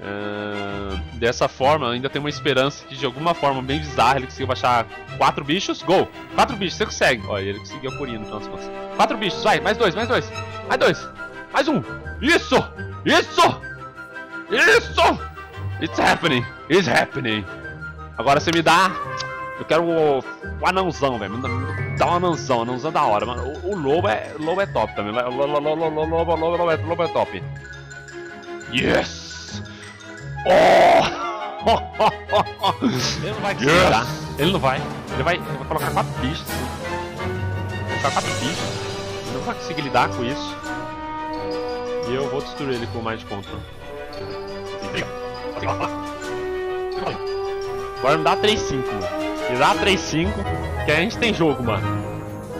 Uh, dessa forma, ainda tem uma esperança que de alguma forma bem bizarra ele consiga baixar quatro bichos. Gol! Quatro bichos, você consegue. Olha, ele conseguiu a no final das. Quatro bichos, vai, mais dois, mais dois, mais dois, mais um. Isso! Isso! Isso! It's happening! It's happening! Agora você me dá. Eu quero o, o anãozão, velho. Dá um anãozão, anãozão da hora. Mano. O, o lobo é, lobo é top também. Lobo, lobo, lobo, lobo, lobo, lobo, é, lobo é top. Yes! Oh! ele não vai dar. Ele não vai. Ele vai, ele vai colocar quatro bichos. Vou colocar quatro bichos. Ele não vai conseguir lidar com isso. E eu vou destruir ele com mais de control. Agora me dá 3-5, mano. Me dá 3-5, que aí a gente tem jogo, mano.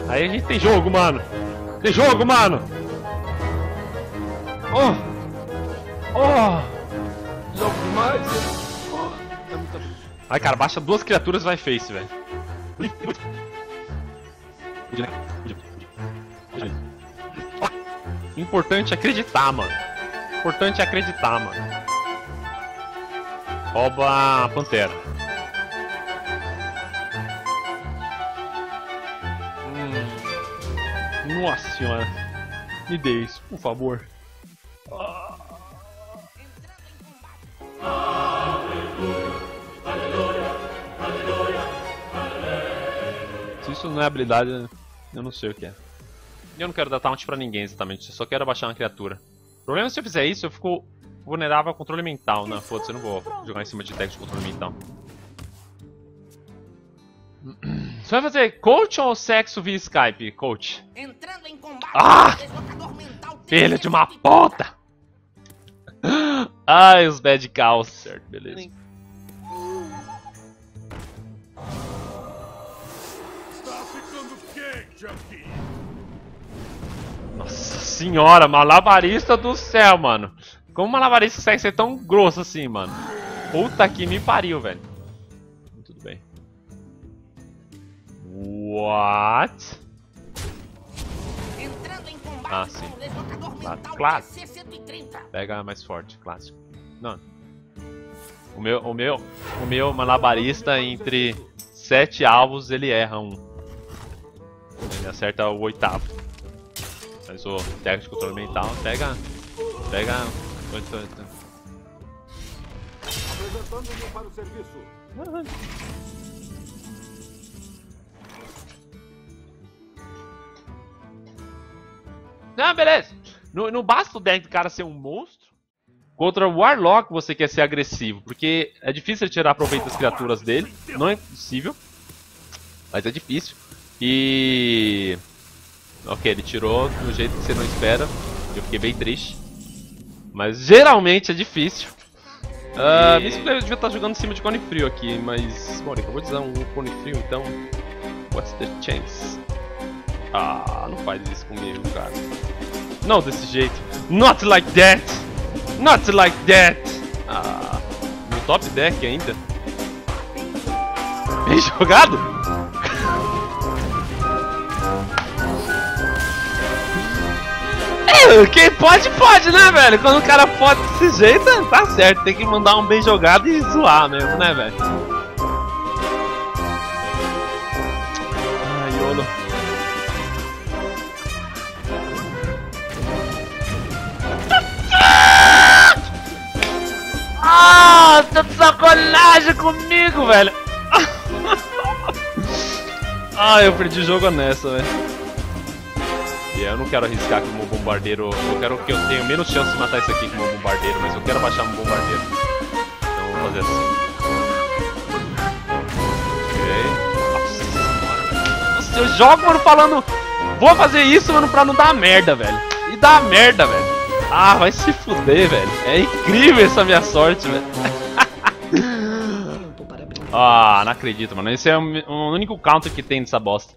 Aí a gente tem jogo, mano. Tem jogo, mano. Oh! Oh! Ai, cara, baixa duas criaturas e vai face, velho. Importante é acreditar, mano. Importante é acreditar, mano. Rouba a pantera. Hum. Nossa senhora. Me dê isso, por favor. Não é habilidade, eu não sei o que é. Eu não quero dar taunt pra ninguém exatamente, eu só quero baixar uma criatura. O problema é se eu fizer isso, eu fico vulnerável ao controle mental, né? Foda-se, eu não vou jogar em cima de deck de controle mental. Você vai fazer coach ou sexo via Skype? Coach. ah! Filho de uma puta! Ai, os bad calls. Certo, beleza. Nossa senhora, malabarista do céu, mano. Como malabarista consegue ser tão grosso assim, mano? Puta que me pariu, velho. Tudo bem. What? Ah, sim. Claro. Pega mais forte, clássico. Não. O meu, o meu, o meu malabarista entre sete alvos ele erra um. Ele acerta o oitavo. Mas o técnico de controle mental pega. Pega. Apresentando-me para o serviço. Não, beleza. Não, não basta o deck do cara ser um monstro. Contra o Warlock você quer ser agressivo, porque é difícil tirar proveito das criaturas dele. Não é possível, mas é difícil. E... Ok, ele tirou do jeito que você não espera. Eu fiquei bem triste. Mas geralmente é difícil. Uh, e... Minha devia estar jogando em cima de cone frio aqui, mas... Bom, ele acabou de usar um cone frio, então... What's the chance? Ah, não faz isso comigo, cara. Não desse jeito. Not like that! Not like that! Ah, no top deck ainda. Bem jogado! Quem pode, pode, né, velho? Quando o cara pode desse jeito, tá certo. Tem que mandar um bem jogado e zoar mesmo, né, velho? Ai, Yolo. Ah, tá de sacanagem comigo, velho. ah, eu perdi o jogo nessa, velho. Eu não quero arriscar com o bombardeiro. Eu quero que eu tenha menos chance de matar isso aqui com o bombardeiro, mas eu quero baixar meu bombardeiro. Então vou fazer assim. Ok. Nossa, eu jogo, mano, falando. Vou fazer isso, mano, pra não dar merda, velho. E dá merda, velho. Ah, vai se fuder, velho. É incrível essa minha sorte, velho. ah, não acredito, mano. Esse é o único counter que tem nessa bosta.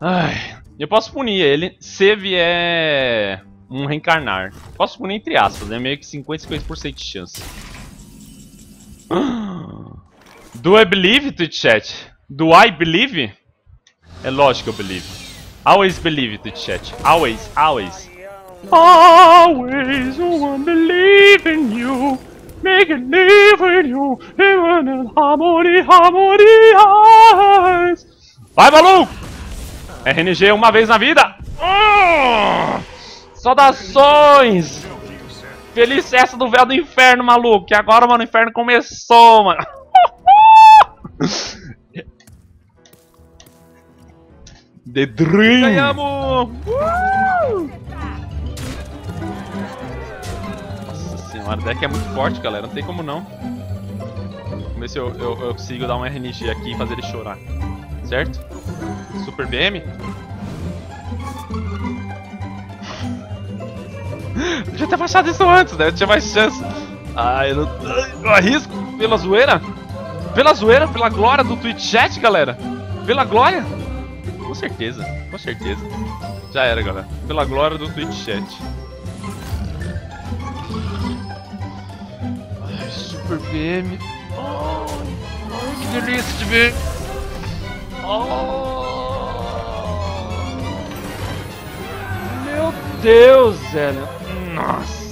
Ai, eu posso punir ele se vier um reencarnar. Posso punir entre aspas, né? Meio que 50 50% de chance. Do I believe, Twitch chat? Do I believe? É lógico que eu believe. Always believe, Twitch chat. Always, always. Always one believe in you. can live with you, even in harmony, harmony eyes. Vai, maluco! RNG uma vez na vida. Oh! Saudações! Feliz festa do véu do inferno, maluco. Que agora, mano, o inferno começou, mano. The Dream! Ganhamos! Uh! Nossa senhora, o deck é muito forte, galera. Não tem como não. Vamos ver se eu, eu, eu consigo dar um RNG aqui e fazer ele chorar. Certo? Super BM. Podia ter baixado isso antes, né? Eu tinha mais chance. Ai, eu, não, eu arrisco pela zoeira. Pela zoeira, pela glória do Twitch chat, galera. Pela glória. Com certeza, com certeza. Já era, galera. Pela glória do Twitch chat. Ai, Super BM. Ai, que delícia de ver. Oh. Deus, velho. Nossa.